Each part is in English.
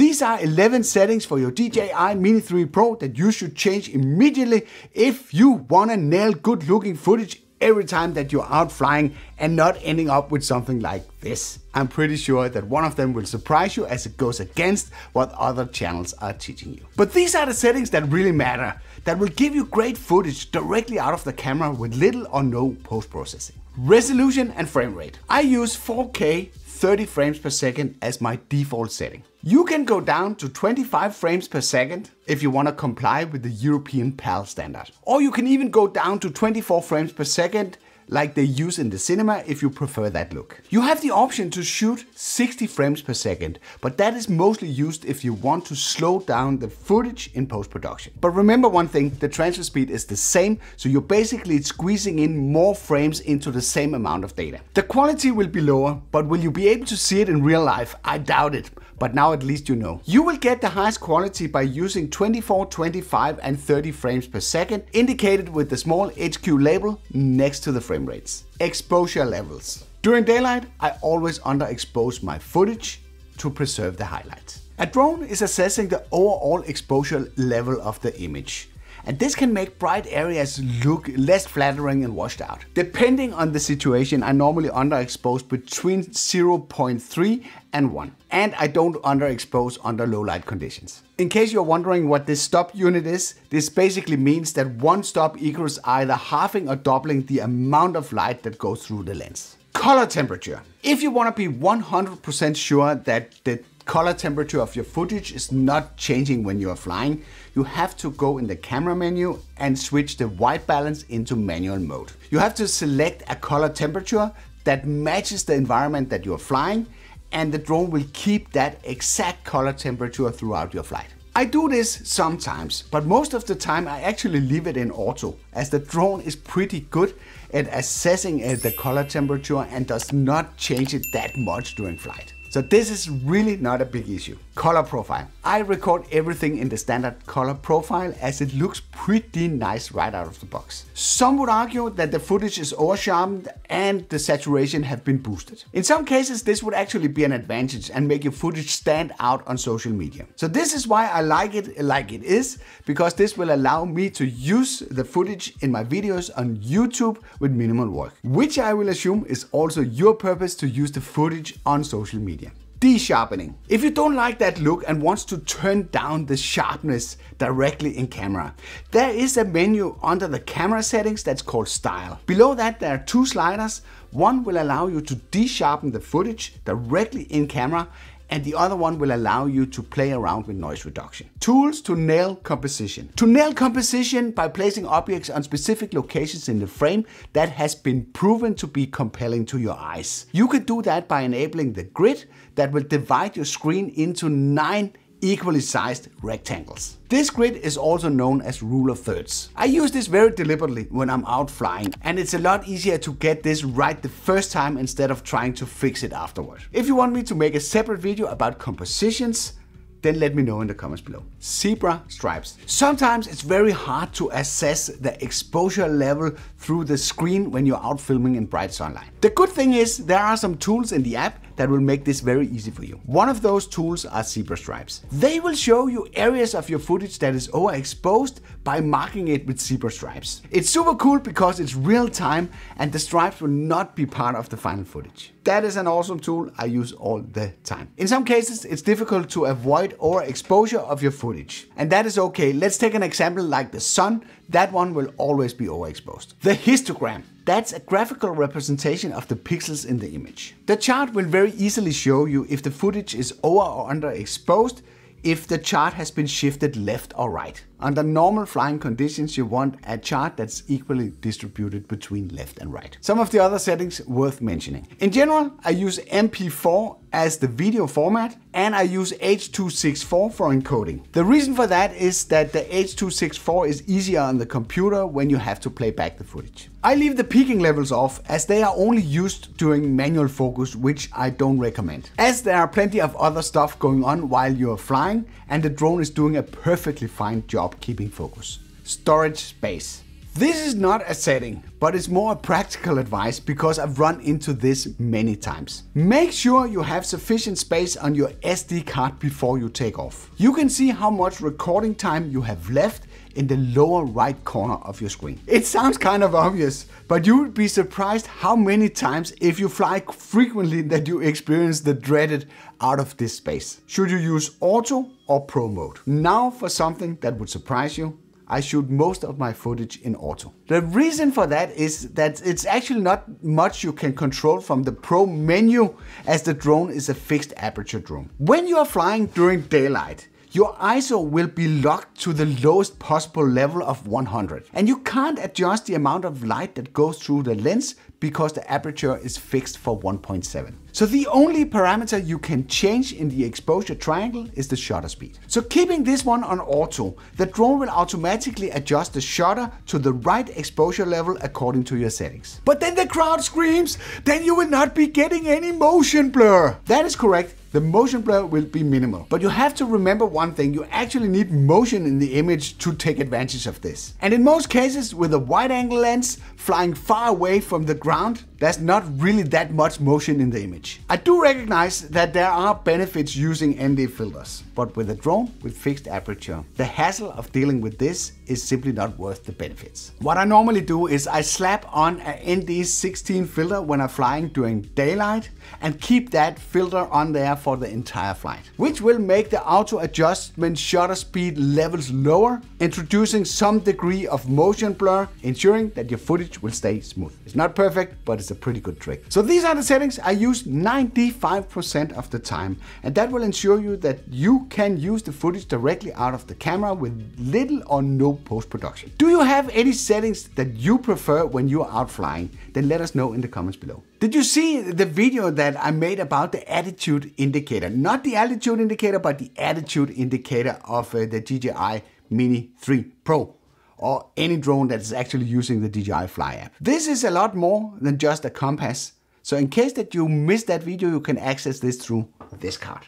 These are 11 settings for your DJI Mini 3 Pro that you should change immediately if you wanna nail good looking footage every time that you're out flying and not ending up with something like this. I'm pretty sure that one of them will surprise you as it goes against what other channels are teaching you. But these are the settings that really matter, that will give you great footage directly out of the camera with little or no post-processing. Resolution and frame rate. I use 4K 30 frames per second as my default setting. You can go down to 25 frames per second if you want to comply with the European PAL standard. Or you can even go down to 24 frames per second like they use in the cinema if you prefer that look. You have the option to shoot 60 frames per second, but that is mostly used if you want to slow down the footage in post-production. But remember one thing, the transfer speed is the same, so you're basically squeezing in more frames into the same amount of data. The quality will be lower, but will you be able to see it in real life? I doubt it but now at least you know. You will get the highest quality by using 24, 25 and 30 frames per second, indicated with the small HQ label next to the frame rates. Exposure levels. During daylight, I always underexpose my footage to preserve the highlights. A drone is assessing the overall exposure level of the image and this can make bright areas look less flattering and washed out. Depending on the situation, I normally underexpose between 0.3 and 1, and I don't underexpose under low light conditions. In case you're wondering what this stop unit is, this basically means that one stop equals either halving or doubling the amount of light that goes through the lens. Color temperature. If you want to be 100% sure that the color temperature of your footage is not changing when you are flying, you have to go in the camera menu and switch the white balance into manual mode. You have to select a color temperature that matches the environment that you're flying and the drone will keep that exact color temperature throughout your flight. I do this sometimes, but most of the time I actually leave it in auto as the drone is pretty good at assessing uh, the color temperature and does not change it that much during flight. So this is really not a big issue. Color profile. I record everything in the standard color profile as it looks pretty nice right out of the box. Some would argue that the footage is oversharpened and the saturation have been boosted. In some cases this would actually be an advantage and make your footage stand out on social media. So this is why I like it like it is because this will allow me to use the footage in my videos on YouTube with minimal work. Which I will assume is also your purpose to use the footage on social media. De-sharpening. If you don't like that look and wants to turn down the sharpness directly in camera, there is a menu under the camera settings that's called style. Below that there are two sliders. One will allow you to de-sharpen the footage directly in camera and the other one will allow you to play around with noise reduction. Tools to nail composition. To nail composition by placing objects on specific locations in the frame that has been proven to be compelling to your eyes. You can do that by enabling the grid that will divide your screen into nine equally sized rectangles. This grid is also known as rule of thirds. I use this very deliberately when I'm out flying and it's a lot easier to get this right the first time instead of trying to fix it afterward. If you want me to make a separate video about compositions, then let me know in the comments below. Zebra stripes. Sometimes it's very hard to assess the exposure level through the screen when you're out filming in bright sunlight. The good thing is there are some tools in the app that will make this very easy for you. One of those tools are zebra stripes. They will show you areas of your footage that is overexposed by marking it with zebra stripes. It's super cool because it's real time and the stripes will not be part of the final footage. That is an awesome tool I use all the time. In some cases, it's difficult to avoid overexposure of your footage. And that is okay. Let's take an example like the sun. That one will always be overexposed. The histogram. That's a graphical representation of the pixels in the image. The chart will very easily show you if the footage is over or underexposed if the chart has been shifted left or right. Under normal flying conditions, you want a chart that's equally distributed between left and right. Some of the other settings worth mentioning. In general, I use MP4 as the video format and I use H.264 for encoding. The reason for that is that the H.264 is easier on the computer when you have to play back the footage. I leave the peaking levels off as they are only used during manual focus, which I don't recommend. As there are plenty of other stuff going on while you're flying and the drone is doing a perfectly fine job keeping focus. Storage space. This is not a setting, but it's more practical advice because I've run into this many times. Make sure you have sufficient space on your SD card before you take off. You can see how much recording time you have left in the lower right corner of your screen. It sounds kind of obvious, but you would be surprised how many times if you fly frequently that you experience the dreaded out of this space. Should you use auto or pro mode? Now for something that would surprise you, I shoot most of my footage in auto. The reason for that is that it's actually not much you can control from the Pro menu as the drone is a fixed aperture drone. When you are flying during daylight, your ISO will be locked to the lowest possible level of 100. And you can't adjust the amount of light that goes through the lens because the aperture is fixed for 1.7. So the only parameter you can change in the exposure triangle is the shutter speed. So keeping this one on auto, the drone will automatically adjust the shutter to the right exposure level according to your settings. But then the crowd screams, then you will not be getting any motion blur. That is correct, the motion blur will be minimal. But you have to remember one thing, you actually need motion in the image to take advantage of this. And in most cases, with a wide angle lens flying far away from the ground, there's not really that much motion in the image. I do recognize that there are benefits using ND filters, but with a drone with fixed aperture, the hassle of dealing with this is simply not worth the benefits. What I normally do is I slap on an ND16 filter when I'm flying during daylight and keep that filter on there for the entire flight, which will make the auto adjustment shutter speed levels lower, introducing some degree of motion blur, ensuring that your footage will stay smooth. It's not perfect, but a pretty good trick. So these are the settings I use 95% of the time and that will ensure you that you can use the footage directly out of the camera with little or no post-production. Do you have any settings that you prefer when you are out flying? Then let us know in the comments below. Did you see the video that I made about the attitude indicator? Not the altitude indicator, but the attitude indicator of uh, the DJI Mini 3 Pro or any drone that is actually using the DJI Fly app. This is a lot more than just a compass. So in case that you missed that video, you can access this through this card.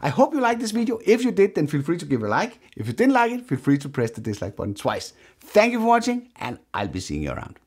I hope you liked this video. If you did, then feel free to give a like. If you didn't like it, feel free to press the dislike button twice. Thank you for watching and I'll be seeing you around.